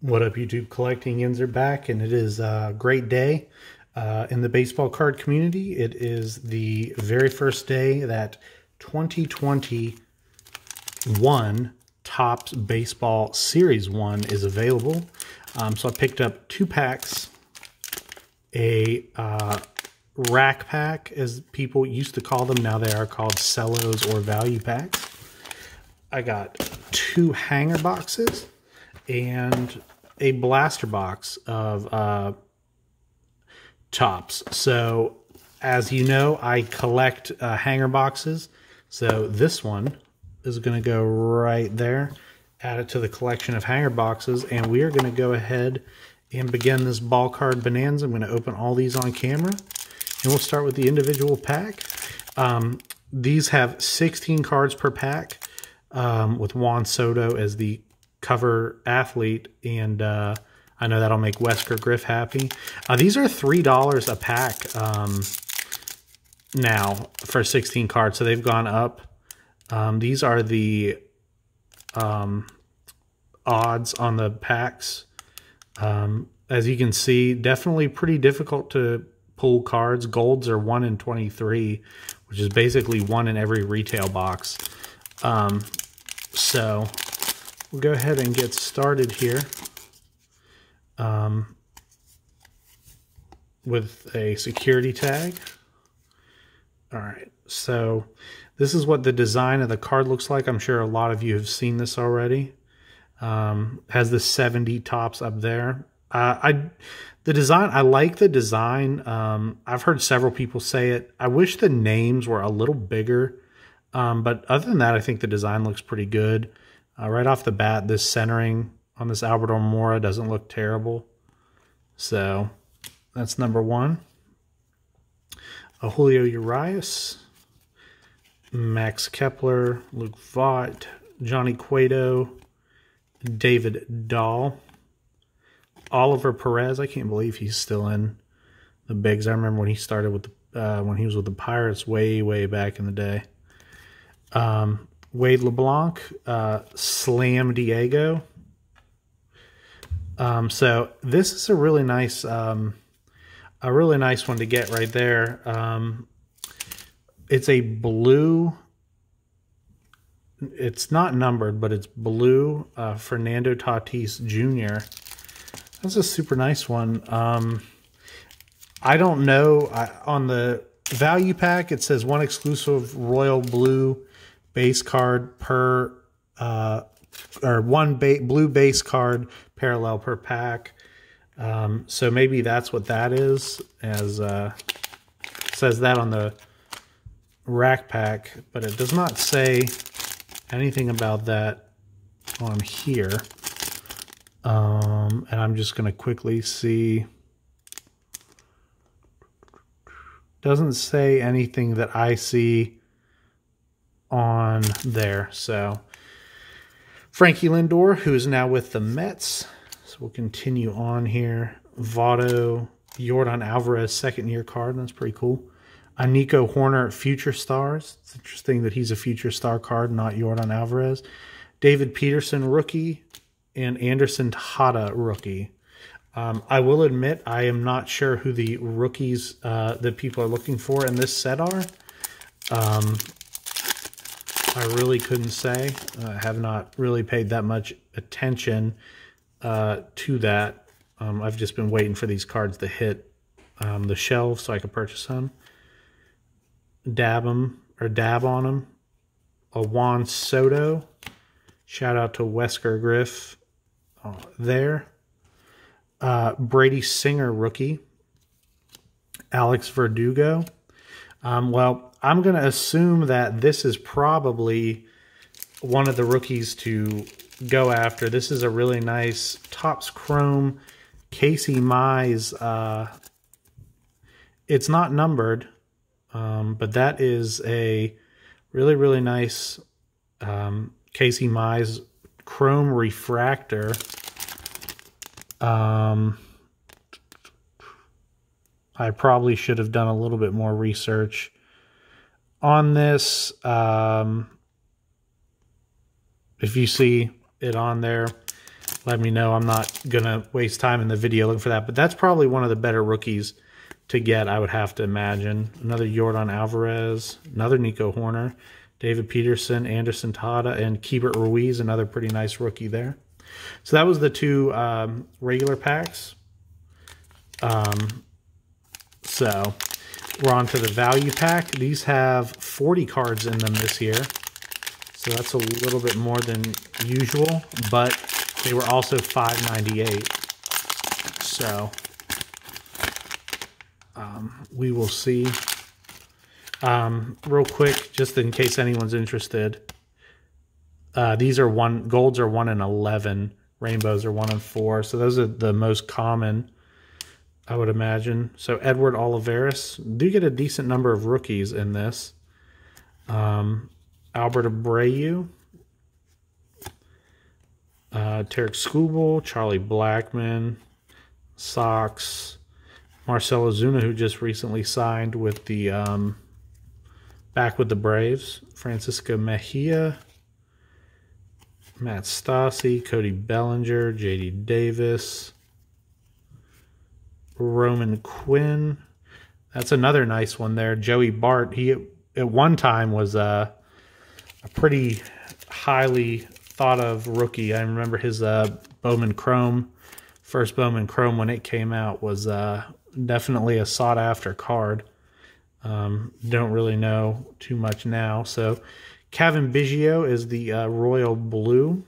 What up, YouTube? Collecting Yinzer back, and it is a great day uh, in the baseball card community. It is the very first day that 2021 Topps Baseball Series 1 is available. Um, so I picked up two packs, a uh, rack pack, as people used to call them. Now they are called cellos or value packs. I got two hanger boxes and a blaster box of uh, Topps. So, as you know, I collect uh, hanger boxes. So this one is going to go right there. Add it to the collection of hanger boxes. And we are going to go ahead and begin this ball card bonanza. I'm going to open all these on camera. And we'll start with the individual pack. Um, these have 16 cards per pack um, with Juan Soto as the cover athlete, and uh, I know that'll make Wesker Griff happy. Uh, these are $3 a pack um, now for 16 cards, so they've gone up. Um, these are the um, odds on the packs. Um, as you can see, definitely pretty difficult to pull cards. Golds are 1 in 23, which is basically one in every retail box. Um, so we'll go ahead and get started here um, with a security tag. All right, so this is what the design of the card looks like. I'm sure a lot of you have seen this already. Um, has the 70 Topps up there. Uh, I the design I like the design. Um, I've heard several people say it. I wish the names were a little bigger. Um, but other than that, I think the design looks pretty good. Uh, right off the bat, this centering on this Albert Mora doesn't look terrible. So that's number one. A Julio Urias, Max Kepler, Luke Voit, Johnny Cueto, David Dahl, Oliver Perez. I can't believe he's still in the bigs. I remember when he started with the, uh, when he was with the Pirates way way back in the day. Um, Wade LeBlanc, uh, Slam Diego. Um, so this is a really nice, um, a really nice one to get right there. Um, it's a blue. It's not numbered, but it's blue. Uh, Fernando Tatis Jr. That's a super nice one. Um, I don't know I, on the value pack. It says one exclusive royal blue base card per uh, or one ba blue base card parallel per pack. Um, so maybe that's what that is, as uh, says that on the rack pack, but it does not say anything about that on here. Um, and I'm just going to quickly see. Doesn't say anything that I see on there. So Frankie Lindor, who is now with the Mets. So we'll continue on here. Votto, Yordan Alvarez, second year card. That's pretty cool. A Nico Hoerner, Future Stars. It's interesting that he's a Future Star card, not Yordan Alvarez. David Peterson, rookie. And Anderson Tejeda, rookie. Um, I will admit I am not sure who the rookies uh, that people are looking for in this set are. Um, I really couldn't say. I have not really paid that much attention uh, to that. Um, I've just been waiting for these cards to hit um, the shelves so I could purchase them. Dab them, or dab on them. A Juan Soto. Shout out to Wesker Griff uh, there. Uh, Brady Singer rookie. Alex Verdugo. Um, well, I'm going to assume that this is probably one of the rookies to go after. This is a really nice Topps Chrome Casey Mize. Uh, it's not numbered, um, but that is a really, really nice um, Casey Mize Chrome Refractor. Um, I probably should have done a little bit more research on this. Um, if you see it on there, let me know. I'm not going to waste time in the video looking for that. But that's probably one of the better rookies to get, I would have to imagine. Another Yordan Alvarez, another Nico Hoerner, David Peterson, Anderson Tejeda, and Keibert Ruiz, another pretty nice rookie there. So that was the two um, regular packs. Um, so we're on to the value pack. These have 40 cards in them this year. So that's a little bit more than usual, but they were also 5.98. So um, we will see. Um, real quick, just in case anyone's interested, uh, these are one golds are one in eleven, rainbows are one in four. So those are the most common, I would imagine. So Edward Olivares do get a decent number of rookies in this. Um, Albert Abreu, uh, Tarik Skubal, Charlie Blackmon, Sox, Marcell Ozuna, who just recently signed with the um, back with the Braves, Francisco Mejia, Matt Stassi, Cody Bellinger, JD Davis, Roman Quinn. That's another nice one there. Joey Bart. He at one time was a, a pretty highly thought of rookie. I remember his uh, Bowman Chrome, first Bowman Chrome when it came out was uh, definitely a sought after card. Um, don't really know too much now. So Cavan Biggio is the uh, Royal Blue.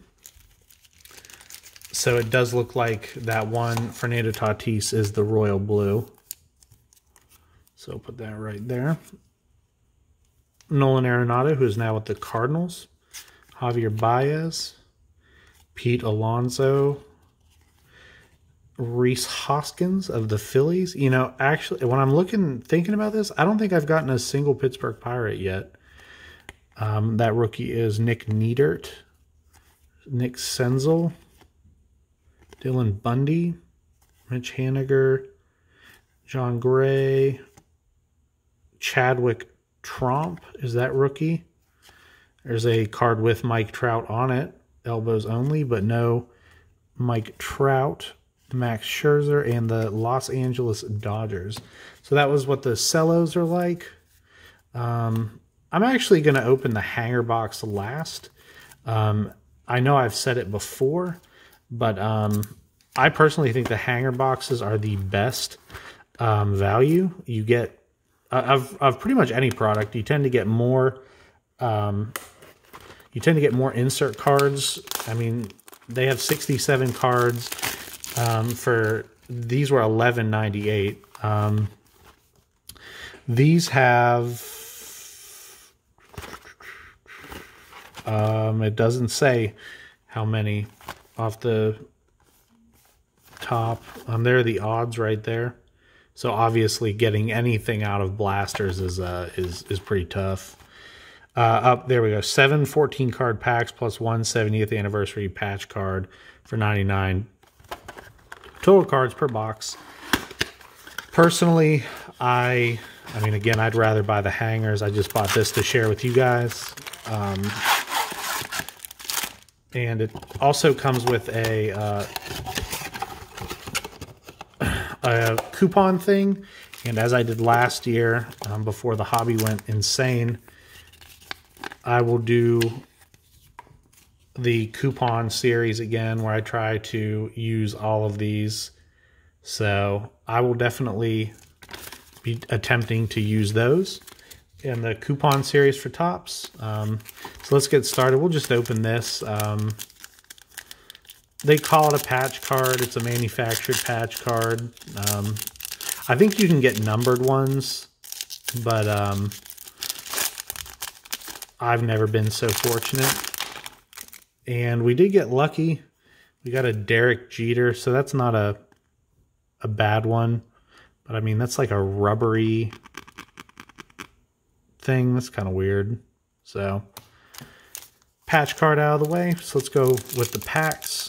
So it does look like that one, Fernando Tatis, is the Royal Blue. So put that right there. Nolan Arenado, who is now with the Cardinals. Javier Baez. Pete Alonso. Rhys Hoskins of the Phillies. You know, actually, when I'm looking, thinking about this, I don't think I've gotten a single Pittsburgh Pirate yet. Um, that rookie is Nick Neidert, Nick Senzel, Dylan Bundy, Mitch Haniger, Jon Gray, Chadwick Tromp. Is that rookie? There's a card with Mike Trout on it, elbows only, but no Mike Trout. Max Scherzer, and the Los Angeles Dodgers. So that was what the cellos are like. Um, I'm actually going to open the hanger box last. Um, I know I've said it before, but um, I personally think the hanger boxes are the best um, value. You get of of pretty much any product. You tend to get more. Um, you tend to get more insert cards. I mean, they have 67 cards um, for these were 11.98. Um, these have um, it doesn't say how many off the top. Um, there are the odds right there. So obviously, getting anything out of blasters is uh, is is pretty tough. Uh, up there we go. Seven 14 card packs plus one 70th anniversary patch card for 99 total cards per box. Personally, I, I mean, again, I'd rather buy the hangers. I just bought this to share with you guys. Um, and it also comes with a, uh, a coupon thing. And as I did last year, um, before the hobby went insane, I will do the coupon series again where I try to use all of these. So I will definitely be attempting to use those in the coupon series for Topps. Um, so let's get started. We'll just open this. Um, they call it a patch card. It's a manufactured patch card. Um, I think you can get numbered ones, but um, I've never been so fortunate. And we did get lucky. We got a Derek Jeter, so that's not a a bad one. But I mean, that's like a rubbery thing. That's kind of weird. So, patch card out of the way. So let's go with the packs.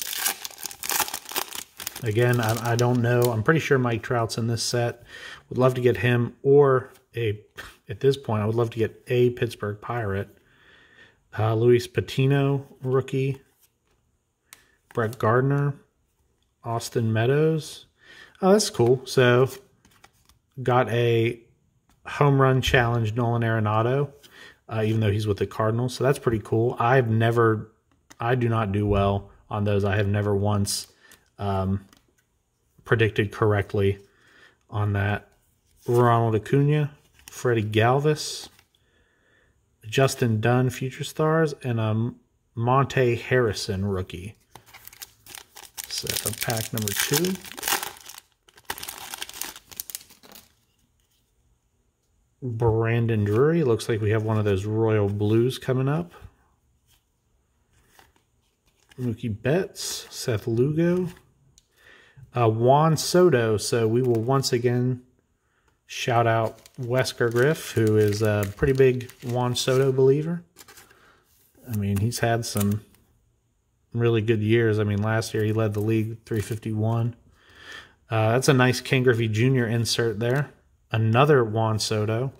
Again, I, I don't know. I'm pretty sure Mike Trout's in this set. Would love to get him or a, at this point, I would love to get a Pittsburgh Pirate. Uh, Luis Patino, rookie. Brett Gardner, Austin Meadows. Oh, that's cool. So got a home run challenge Nolan Arenado, uh, even though he's with the Cardinals. So that's pretty cool. I've never, I do not do well on those. I have never once um, predicted correctly on that. Ronald Acuna, Freddie Galvis, Justin Dunn, Future Stars, and a Monte Harrison rookie. So pack number two. Brandon Drury. Looks like we have one of those Royal Blues coming up. Mookie Betts, Seth Lugo, uh, Juan Soto. So we will once again shout out Wesker Griff, who is a pretty big Juan Soto believer. I mean, he's had some really good years. I mean, last year he led the league 351. Uh, that's a nice Ken Griffey Jr. insert there. Another Juan Soto.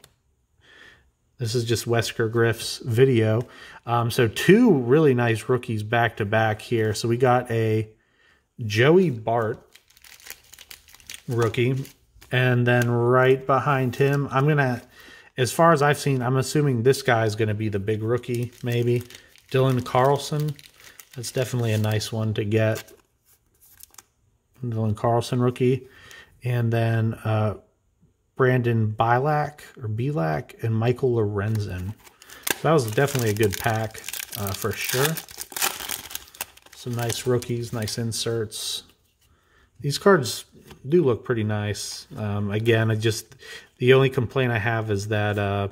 This is just Wesker Griff's video. Um, so two really nice rookies back to back here. So we got a Joey Bart rookie. And then right behind him, I'm going to, as far as I've seen, I'm assuming this guy is going to be the big rookie, maybe. Dylan Carlson. That's definitely a nice one to get. Dylan Carlson rookie. And then uh, Brandon Bielak or Bielak and Michael Lorenzen. That was definitely a good pack uh, for sure. Some nice rookies, nice inserts. These cards do look pretty nice. Um, again, I just the only complaint I have is that uh,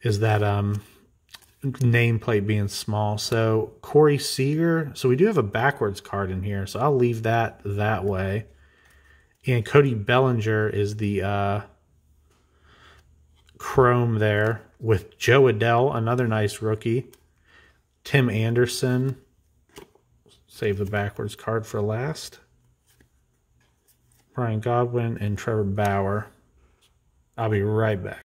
is that um, nameplate being small. So Corey Seager. So we do have a backwards card in here. So I'll leave that that way. And Cody Bellinger is the uh, chrome there with Jo Adell, another nice rookie. Tim Anderson. Save the backwards card for last. Brian Godwin and Trevor Bauer. I'll be right back.